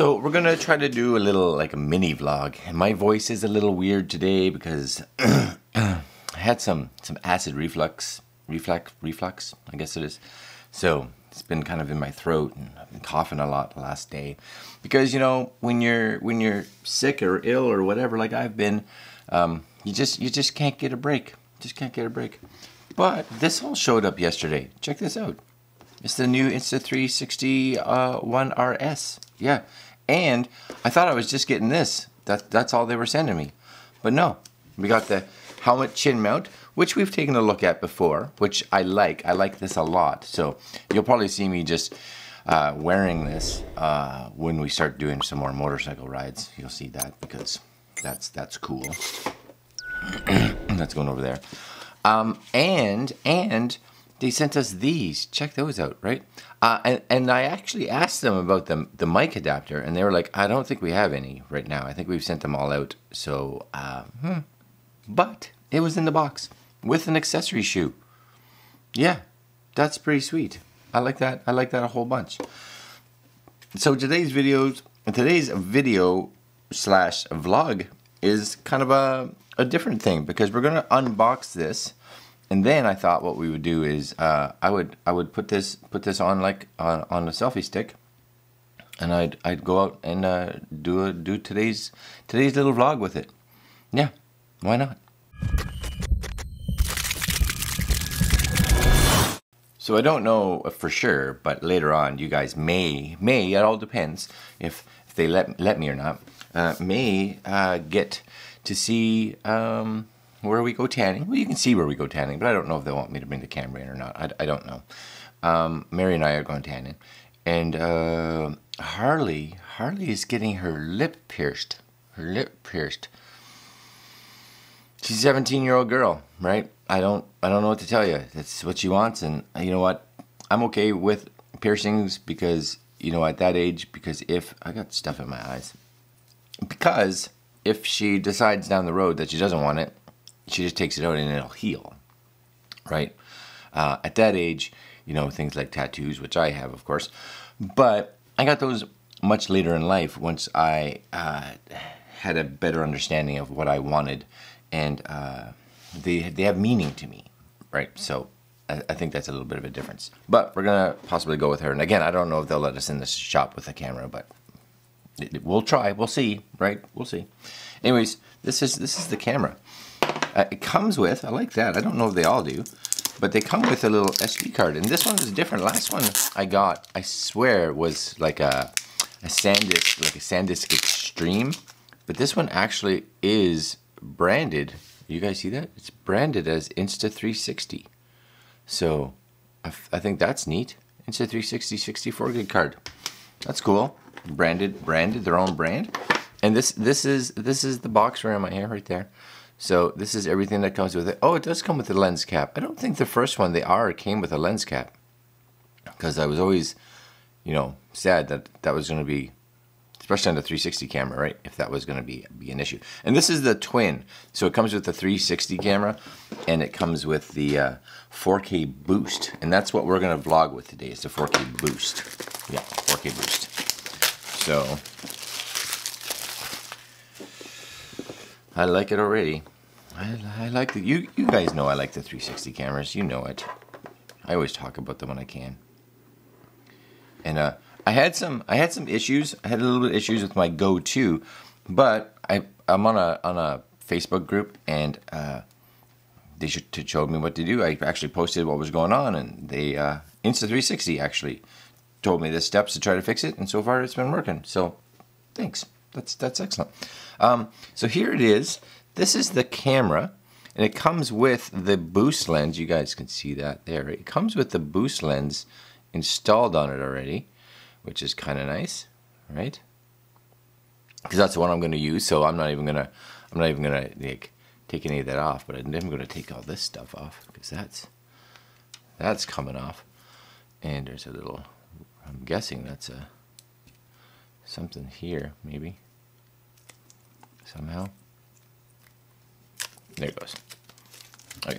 So we're gonna try to do a little like a mini vlog. And my voice is a little weird today because I had some some acid reflux, reflux, reflux. I guess it is. So it's been kind of in my throat and I've been coughing a lot the last day. Because you know when you're when you're sick or ill or whatever, like I've been, um, you just you just can't get a break. Just can't get a break. But this all showed up yesterday. Check this out. It's the new Insta360 uh, One RS. Yeah, and I thought I was just getting this. That that's all they were sending me, but no. We got the helmet chin mount, which we've taken a look at before, which I like. I like this a lot. So you'll probably see me just uh, wearing this uh, when we start doing some more motorcycle rides. You'll see that because that's that's cool. that's going over there. Um, and and they sent us these. Check those out, right? Uh, and, and I actually asked them about the, the mic adapter, and they were like, I don't think we have any right now. I think we've sent them all out. So, uh, hmm. But it was in the box with an accessory shoe. Yeah, that's pretty sweet. I like that. I like that a whole bunch. So today's videos, today's video slash vlog is kind of a, a different thing because we're going to unbox this and then I thought what we would do is uh, I would I would put this put this on like on, on a selfie stick, and I'd I'd go out and uh, do a do today's today's little vlog with it. Yeah, why not? So I don't know for sure, but later on you guys may may it all depends if if they let let me or not uh, may uh, get to see. Um, where we go tanning. Well, you can see where we go tanning, but I don't know if they want me to bring the camera in or not. I, I don't know. Um, Mary and I are going tanning. And uh, Harley, Harley is getting her lip pierced. Her lip pierced. She's a 17 year old girl, right? I don't, I don't know what to tell you. That's what she wants, and you know what? I'm okay with piercings because you know at that age. Because if I got stuff in my eyes, because if she decides down the road that she doesn't want it, she just takes it out and it'll heal, right? Uh, at that age, you know, things like tattoos, which I have, of course, but I got those much later in life once I uh, had a better understanding of what I wanted, and uh, they they have meaning to me, right? So I, I, think that's a little bit of a difference. But we're gonna possibly go with her, and again, I don't know if they'll let us in the shop with a camera, but we'll try. We'll see, right? We'll see. Anyways, this is this is the camera. Uh, it comes with, I like that, I don't know if they all do, but they come with a little SD card. And this one is different. Last one I got, I swear, was like a, a SanDisk, like a SanDisk Extreme. But this one actually is branded. You guys see that? It's branded as Insta360. So I, I think that's neat. Insta360 64 gig card. That's cool. Branded, branded, their own brand. And this this is this is the box around my hair right there. So this is everything that comes with it. Oh, it does come with a lens cap. I don't think the first one, the R, came with a lens cap. Because I was always, you know, sad that that was going to be, especially on the 360 camera, right? If that was going to be, be an issue. And this is the twin. So it comes with the 360 camera and it comes with the uh, 4K boost. And that's what we're going to vlog with today. It's the 4K boost. Yeah, 4K boost. So I like it already. I, I like the you you guys know I like the 360 cameras. You know it. I always talk about them when I can. And uh, I had some I had some issues. I had a little bit of issues with my Go 2, but I I'm on a on a Facebook group and uh, they showed me what to do. I actually posted what was going on, and they uh, Insta360 actually told me the steps to try to fix it, and so far it's been working. So thanks. That's that's excellent. Um, so here it is. This is the camera, and it comes with the boost lens. You guys can see that there. It comes with the boost lens installed on it already, which is kind of nice, right? Because that's the one I'm going to use. So I'm not even gonna I'm not even gonna like take any of that off. But I'm going to take all this stuff off because that's that's coming off. And there's a little. I'm guessing that's a something here, maybe. Somehow. There it goes. Okay.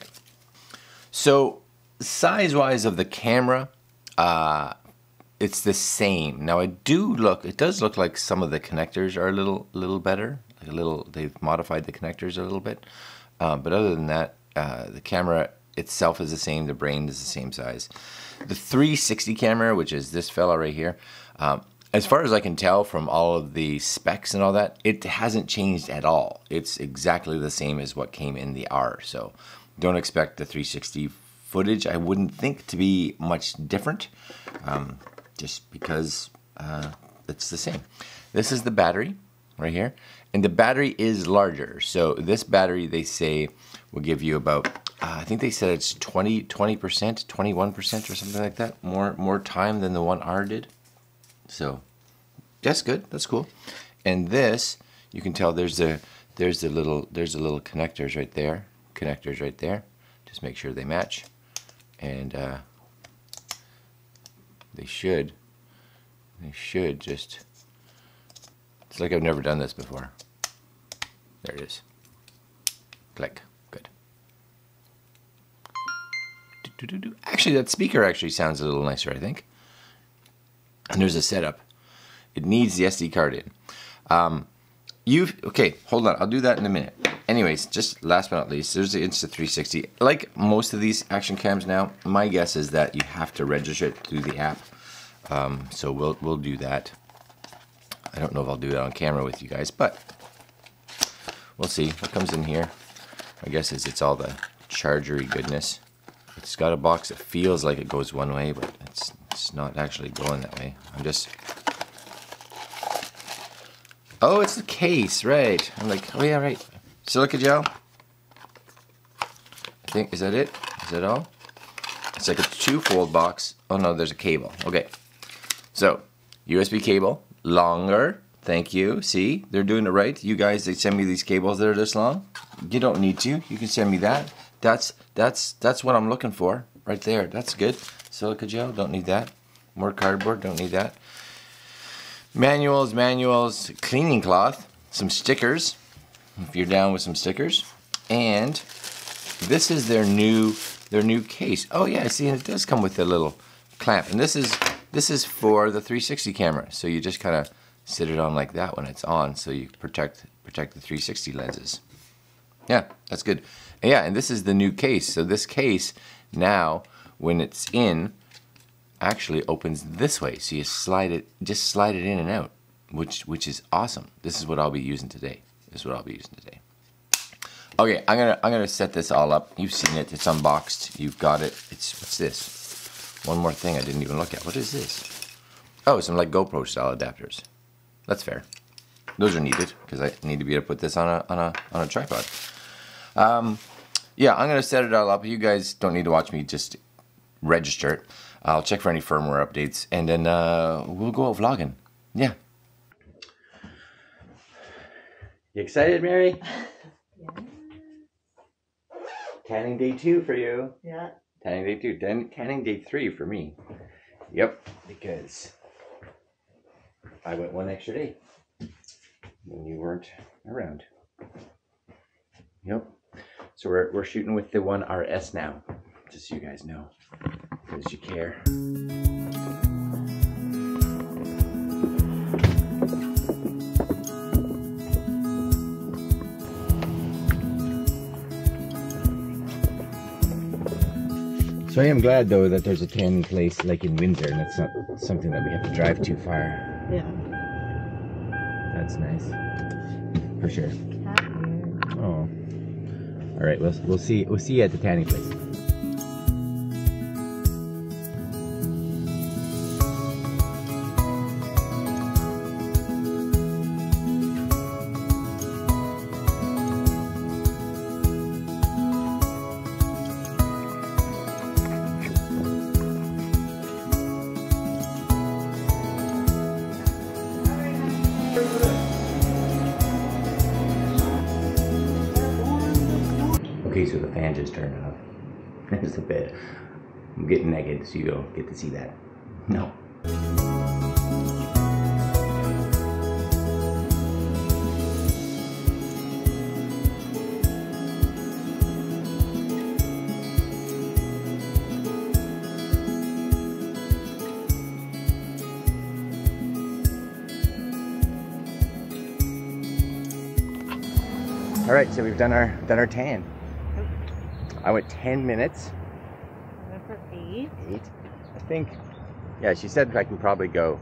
So, size-wise of the camera, uh, it's the same. Now I do look. It does look like some of the connectors are a little little better. Like a little. They've modified the connectors a little bit. Uh, but other than that, uh, the camera itself is the same. The brain is the same size. The 360 camera, which is this fella right here, um, as far as I can tell from all of the specs and all that, it hasn't changed at all. It's exactly the same as what came in the R. So don't expect the 360 footage. I wouldn't think to be much different, um, just because uh, it's the same. This is the battery right here, and the battery is larger. So this battery, they say, will give you about uh, I think they said it's 20 20%, 21 percent, or something like that. More more time than the one R did. So that's good. That's cool. And this, you can tell there's a there's the little there's the little connectors right there. Connectors right there. Just make sure they match. And uh, they should. They should just. It's like I've never done this before. There it is. Click. Good. Actually, that speaker actually sounds a little nicer, I think. And there's a setup. It needs the SD card in. Um, you've okay. Hold on. I'll do that in a minute. Anyways, just last but not least, there's the Insta360. Like most of these action cams now, my guess is that you have to register it through the app. Um, so we'll we'll do that. I don't know if I'll do it on camera with you guys, but we'll see what comes in here. I guess is it's all the chargery goodness. It's got a box that feels like it goes one way, but it's not actually going that way. I'm just Oh, it's the case, right. I'm like, oh yeah, right. Silica gel. I think, is that it? Is that all? It's like a two-fold box. Oh no, there's a cable. Okay. So, USB cable, longer. Thank you. See, they're doing it right. You guys, they send me these cables that are this long. You don't need to. You can send me that. That's that's that's what I'm looking for right there. That's good. Silica gel, don't need that. More cardboard, don't need that manuals, manuals, cleaning cloth, some stickers, if you're down with some stickers, and this is their new their new case. Oh yeah, I see, and it does come with a little clamp, and this is this is for the 360 camera. So you just kind of sit it on like that when it's on, so you protect protect the 360 lenses. Yeah, that's good. Yeah, and this is the new case. So this case now, when it's in, actually opens this way. So you slide it, just slide it in and out, which which is awesome. This is what I'll be using today. This is what I'll be using today. Okay, I'm gonna I'm gonna set this all up. You've seen it. It's unboxed. You've got it. It's what's this? One more thing I didn't even look at. What is this? Oh, some like GoPro style adapters. That's fair. Those are needed because I need to be able to put this on a on a on a tripod. Um, yeah, I'm gonna set it all up. You guys don't need to watch me just register it. I'll check for any firmware updates, and then uh, we'll go out vlogging. Yeah. You excited, Mary? yeah. Tanning day two for you. Yeah. Tanning day two. Then tanning day three for me. Yep, because I went one extra day when you weren't around. Yep. So we're, we're shooting with the one RS now, just so you guys know because you care. So I am glad though that there's a tanning place like in Windsor and it's not something that we have to drive too far. Yeah. That's nice. For sure. Oh. All right, we'll, we'll see we'll see you at the tanning place. fan just turned off. There's the bed. I'm getting naked so you don't get to see that. No. All right, so we've done our done our tan. I went 10 minutes. Went for eight. Eight. I think. Yeah, she said I can probably go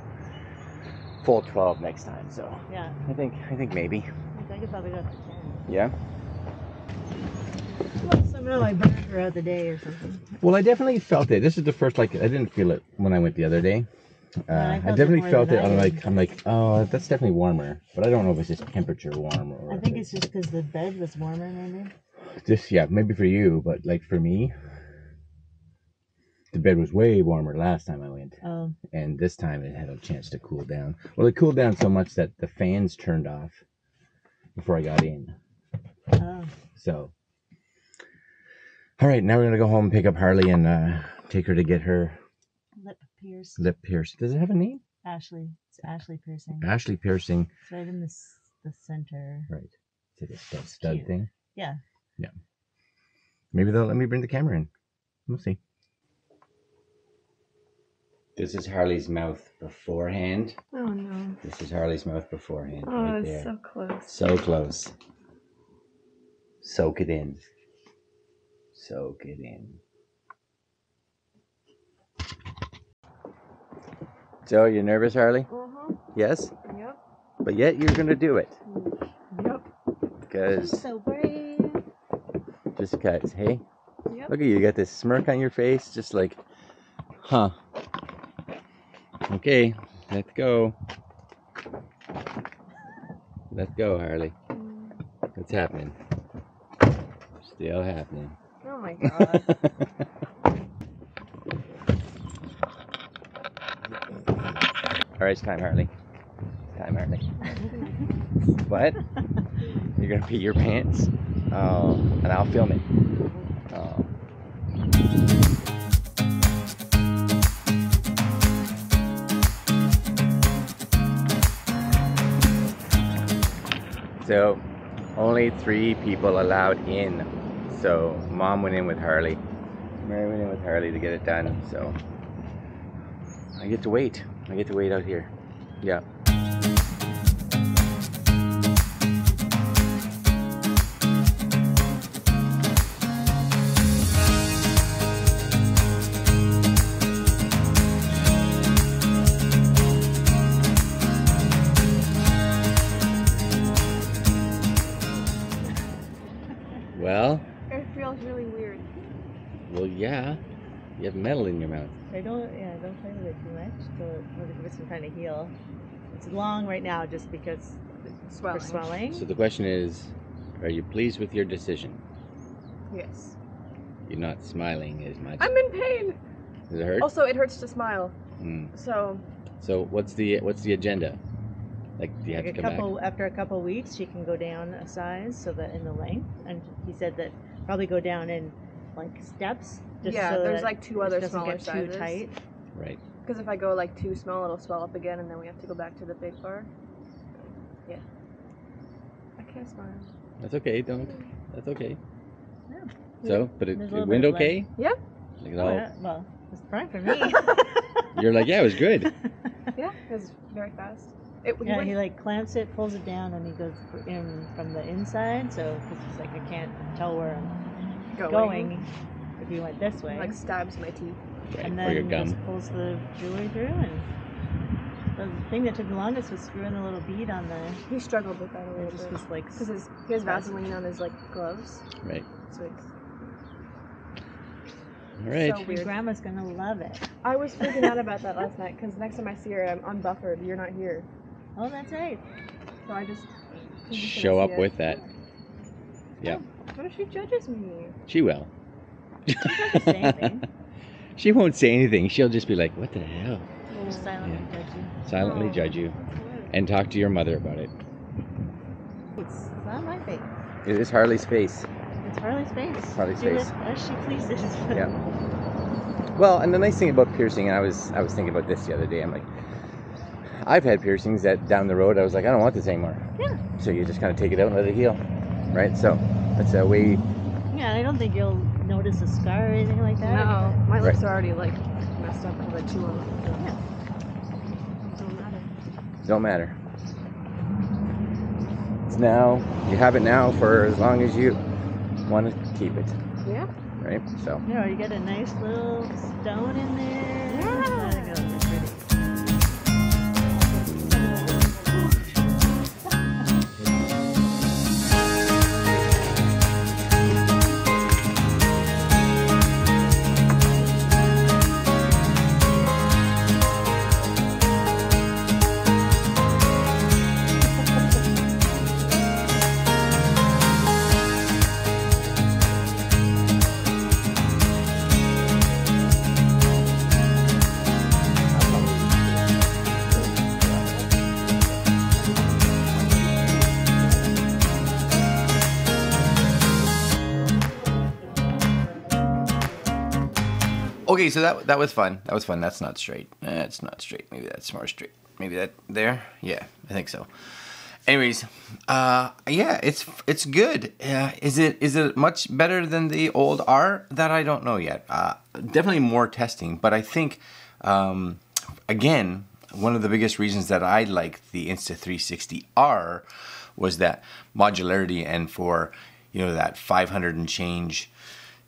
full 12 next time. So Yeah, I think I think maybe. I think I could probably go for ten. Yeah. Well, somehow I burned throughout the day or something. Well, I definitely felt it. This is the first like I didn't feel it when I went the other day. Uh, I I, it definitely more felt it. I I'm like I'm like oh that's definitely warmer, but I don't know if it's just temperature warm or. I think it's just because the bed was warmer, maybe. Just yeah maybe for you, but like for me, the bed was way warmer last time I went, Oh, and this time it had a chance to cool down. Well, it cooled down so much that the fans turned off before I got in. oh. So, all right, now we're gonna go home, and pick up Harley, and uh, take her to get her Lip pierce. lip pierced. Does it have a name? Ashley. It's Ashley piercing. Ashley piercing. It's right in the the center. Right. It a stud, stud thing? Yeah. Yeah. Maybe they'll let me bring the camera in. We'll see. This is Harley's mouth beforehand. Oh no. This is Harley's mouth beforehand. Oh, right it's so close. So close. Soak it in. Soak it in. So, you nervous, Harley? Uh-huh. Yes? Yep. But yet you're going to do it. Yep. Because, So brave. Just because, hey? Yep. Look at you, you got this smirk on your face, just like, huh. Okay, let's go. Let's go, Harley. What's happening? Still happening. Oh my god. All right, it's time, Harley. Time, Harley. what? You're gonna pee your pants? Oh, and I'll film it. Oh. So, only three people allowed in. So, mom went in with Harley. Mary went in with Harley to get it done. So, I get to wait. I get to wait out here. Yeah. Metal in your mouth. I don't, yeah, don't play with it too much. So let it give it some kind of heal. It's long right now just because Swelling. for swelling. So the question is, are you pleased with your decision? Yes. You're not smiling as much. I'm in pain. Does it hurt? Also, it hurts to smile. Mm. So, So what's the what's the agenda? Like, do you have Like to a come couple after a couple weeks, she can go down a size so that in the length. And he said that probably go down in like steps. Just yeah, so there's like two other smaller get sizes. too tight. Right. Because if I go like too small, it'll swell up again, and then we have to go back to the big bar. Yeah. I can't smile. That's okay. Don't. That's okay. Yeah. So, but it, it went bit of okay. Yeah. Like it Oh, all. yeah, well, it's fine for me. You're like, yeah, it was good. Yeah, it was very fast. It, he yeah, went- he like clamps it, pulls it down, and he goes in from the inside. So because he's like, I can't tell where I'm going, going if you went this way. like stabs my teeth. Right. and or your then gum. just pulls the jewelry through and the thing that took the longest was screwing the little bead on the He struggled with that a it little just bit. was like Because his he has Vaseline on his like gloves, Right. so it's All right. so your weird. grandma's gonna love it I was freaking out about that last night because next time I see her, I'm unbuffered. You're not here, oh that's right so I just I'm just gonna Show see up it. with that. Yeah. What if she judges me? She will. She doesn't say anything. She won't say anything. She'll just be like, "What the hell?" We'll just silently judge you Silently Oh, judge you and talk to your mother about it. it's not my face It is Harley's face. it's Harley's face Harley's Do face. as she pleases Yeah. Well, and the nice thing about piercing, and I was I was thinking about this the other day. I'm like, I've had piercings that down the road I was like, I don't want this anymore. Yeah. So you just kind of take it out and let it heal, right? So that's a way. yeah I don't think you'll notice a scar or anything like that No, my lips Right. are already like messed up because I chew on them. So. Yeah. Don't matter. Don't matter. it's now you have it now for as long as you want to keep it, Yeah. right? So You know, you get a nice little Okay, so that that was fun. That was fun. That's not straight. That's not straight. Maybe that's more straight. Maybe that there. Yeah, I think so. Anyways, uh, yeah, it's it's good. Uh, is it is it much better than the old R? That I don't know yet. Uh, definitely more testing, but I think um, again one of the biggest reasons that I liked the Insta360R was that modularity and for you know that 500 and change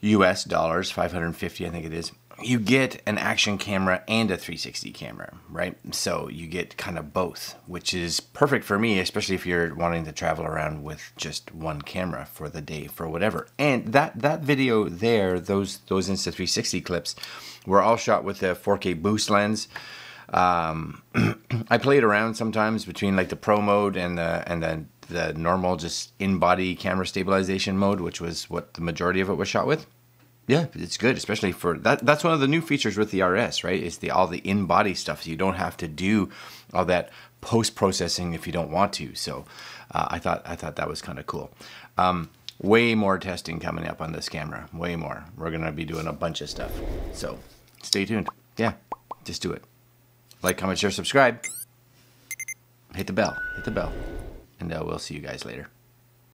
US dollars, 550 I think it is. You get an action camera and a 360 camera, right? So you get kind of both, which is perfect for me, especially if you're wanting to travel around with just one camera for the day for whatever. And that that video there, those those Insta360 clips were all shot with a 4K boost lens. Um, I played around sometimes between like the pro mode and the and then the normal just in body camera stabilization mode, which was what the majority of it was shot with. Yeah, it's good, especially for that. That's one of the new features with the RS, right? Is the all the in body stuff. So you don't have to do all that post processing if you don't want to. So uh, I thought I thought that was kind of cool. Um, way more testing coming up on this camera. Way more. We're gonna be doing a bunch of stuff. So stay tuned. Yeah, just do it. Like, comment, share, subscribe. Hit the bell. Hit the bell. And uh, we'll see you guys later.